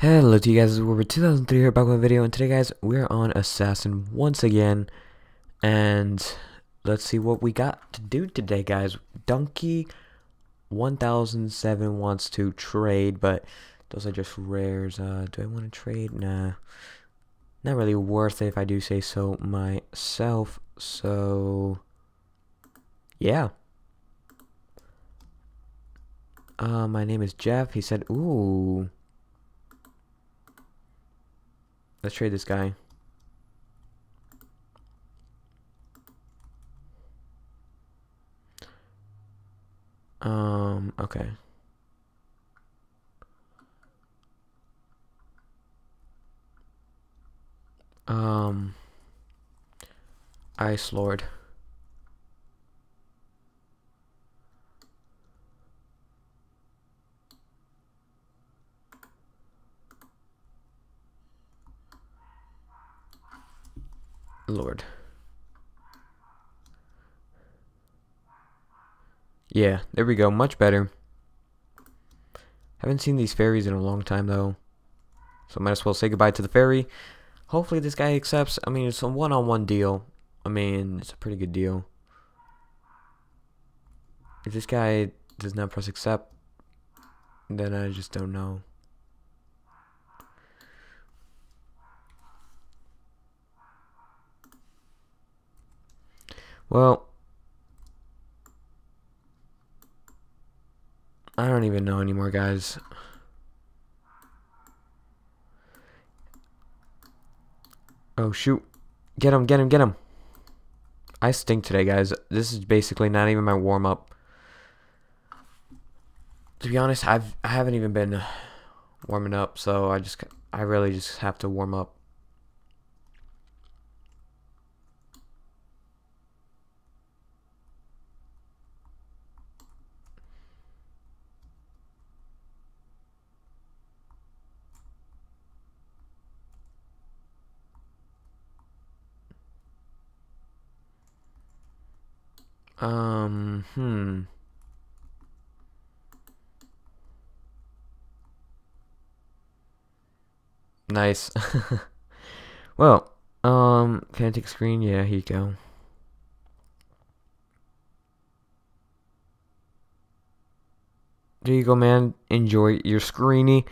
Hello to you guys, is WeirdBread 2003 here back with a video, and today guys, we're on Assassin once again, and let's see what we got to do today guys. Donkey 1007 wants to trade, but those are just rares. Uh, do I want to trade? Nah, not really worth it if I do say so myself, so yeah. Uh, my name is Jeff, he said, ooh. Let's trade this guy. Um, okay. Um, Ice Lord. Lord. Yeah, there we go. Much better. Haven't seen these fairies in a long time, though. So might as well say goodbye to the fairy. Hopefully this guy accepts. I mean, it's a one-on-one -on -one deal. I mean, it's a pretty good deal. If this guy does not press accept, then I just don't know. Well, I don't even know anymore, guys. Oh, shoot. Get him, get him, get him. I stink today, guys. This is basically not even my warm-up. To be honest, I've, I haven't even been warming up, so I just, I really just have to warm up. Um, hmm. Nice. well, um, can I take screen? Yeah, here you go. There you go, man. Enjoy your screeny.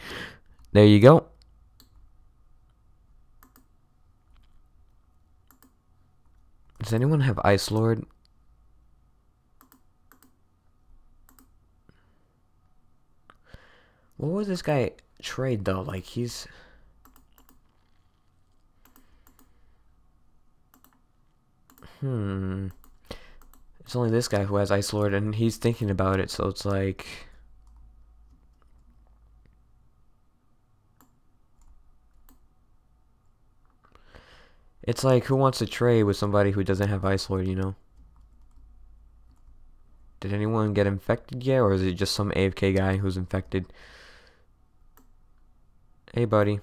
There you go. Does anyone have Ice Lord? What was this guy trade though? Like he's Hmm. It's only this guy who has Ice Lord and he's thinking about it, so it's like It's like who wants to trade with somebody who doesn't have Ice Lord, you know? Did anyone get infected yet, or is it just some AFK guy who's infected? Hey, buddy.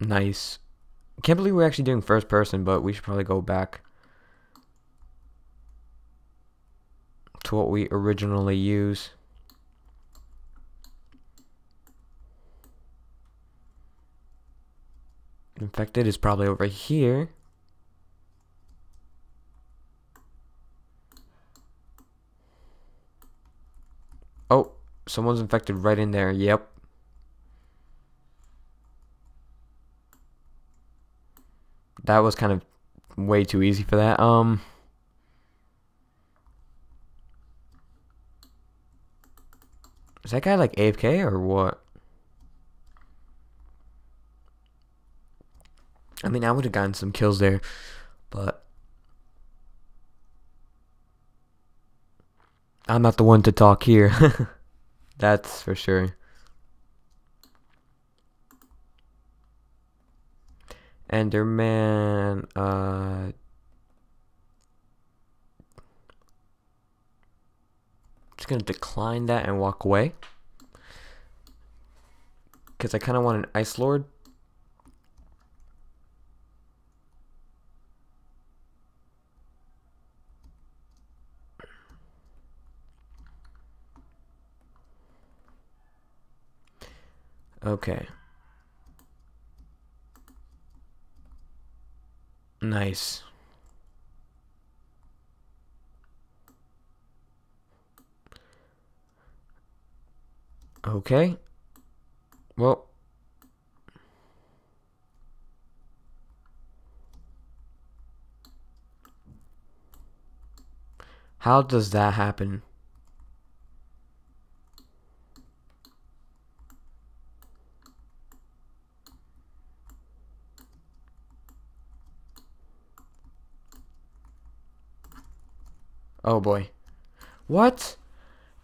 Nice. Can't believe we're actually doing first person, but we should probably go back to what we originally use. Infected is probably over here. Oh, someone's infected right in there. Yep. That was kind of way too easy for that. Um... Is that guy like AFK or what? I mean, I would have gotten some kills there, but I'm not the one to talk here. That's for sure. Enderman, uh... Just gonna decline that and walk away. Because I kind of want an Ice Lord. Okay. Nice. Okay. Well. How does that happen? Oh boy. What?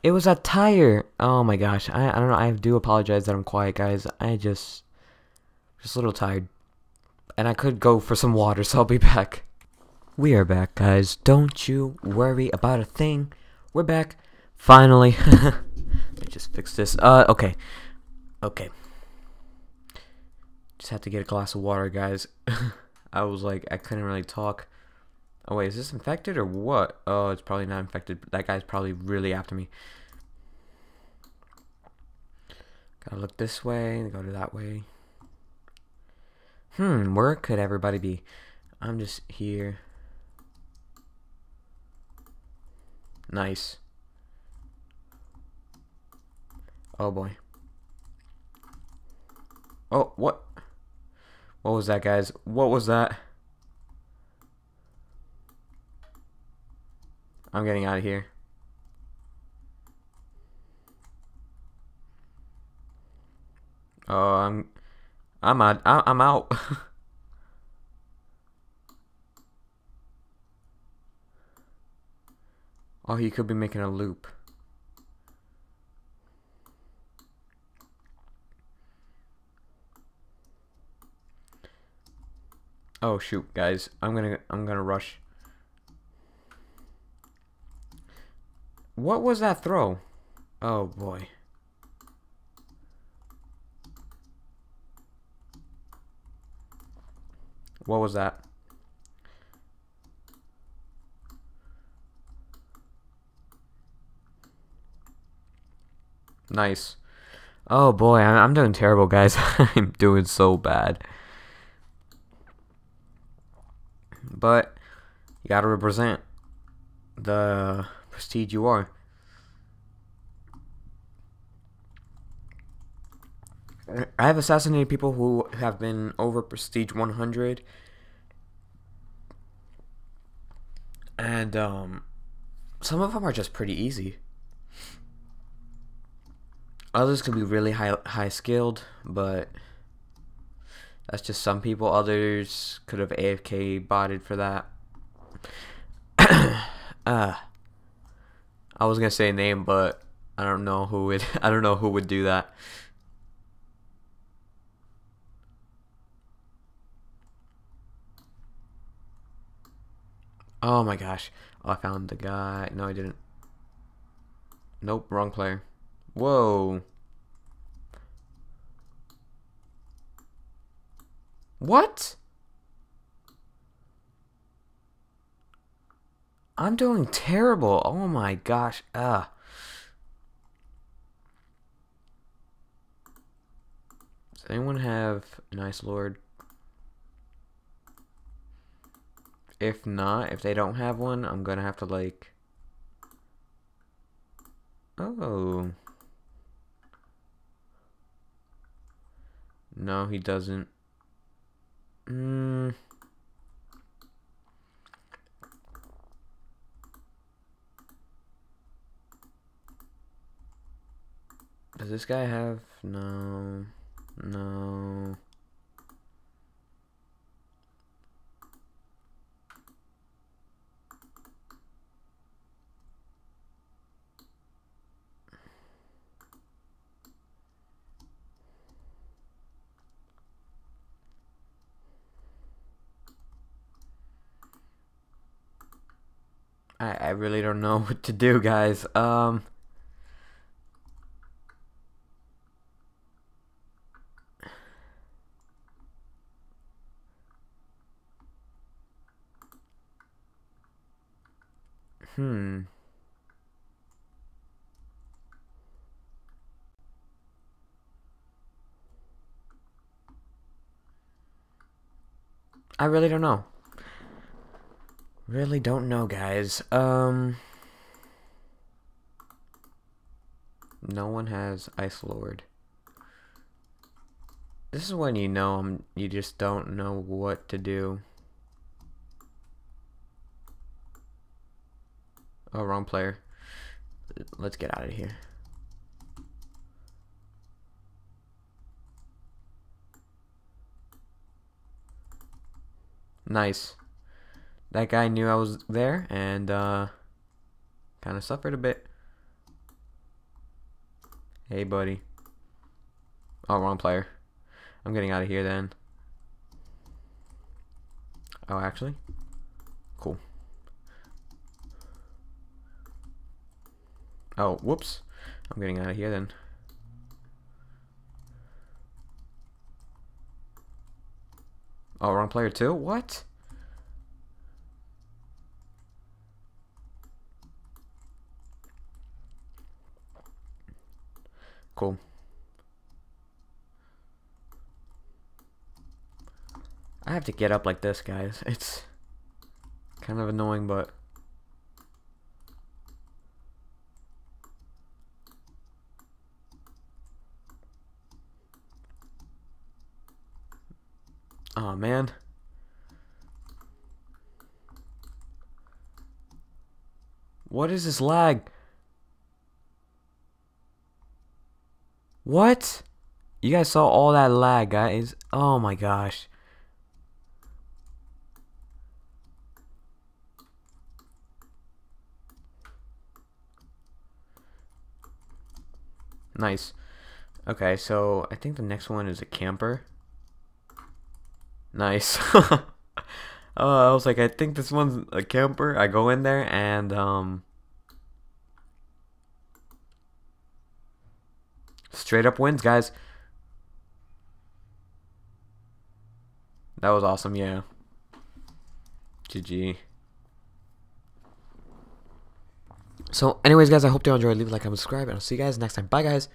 It was a tire. Oh my gosh. I, I don't know. I do apologize that I'm quiet, guys. I just just a little tired. And I could go for some water, so I'll be back. We are back, guys. Don't you worry about a thing. We're back. Finally. Let me just fix this. Uh, okay. Okay. Just had to get a glass of water, guys. I was like, I couldn't really talk. Oh wait, is this infected or what? Oh, it's probably not infected. That guy's probably really after me. Gotta look this way, and go to that way. Hmm, where could everybody be? I'm just here. Nice. Oh boy. Oh, what? What was that, guys? What was that? I'm getting out of here. Oh, I'm, I'm out. I'm out. oh, he could be making a loop. Oh shoot, guys! I'm gonna, I'm gonna rush. What was that throw? Oh boy. What was that? Nice. Oh boy, I'm doing terrible, guys. I'm doing so bad. But you gotta represent the prestige you are. I have assassinated people who have been over prestige 100 and um some of them are just pretty easy. Others can be really high high skilled, but that's just some people. Others could have AFK botted for that. uh I was gonna say a name, but I don't know who would. I don't know who would do that. Oh my gosh! Oh, I found the guy. No, I didn't. Nope, wrong player. Whoa. What? I'm doing terrible. Oh my gosh. Ah. Does anyone have an Ice Lord? If not, if they don't have one, I'm gonna have to like... Oh. No, he doesn't. Hmm. Does this guy have... No. No. I, I really don't know what to do, guys. Um... Hmm. I really don't know. Really don't know, guys. Um... No one has Ice Lord. This is when you know I'm, you just don't know what to do. Oh, wrong player. Let's get out of here. Nice. That guy knew I was there and uh, kind of suffered a bit. Hey, buddy. Oh, wrong player. I'm getting out of here then. Oh, actually? Cool. Oh, whoops. I'm getting out of here then. Oh, wrong player too? What? Cool. I have to get up like this, guys. It's kind of annoying, but... man. What is this lag? What? You guys saw all that lag, guys. Oh my gosh. Nice. Okay, so I think the next one is a camper. Nice. uh, I was like, I think this one's a camper. I go in there and um, straight up wins, guys. That was awesome, yeah. GG. So, anyways, guys, I hope you enjoyed. Leave a like and subscribe, and I'll see you guys next time. Bye, guys.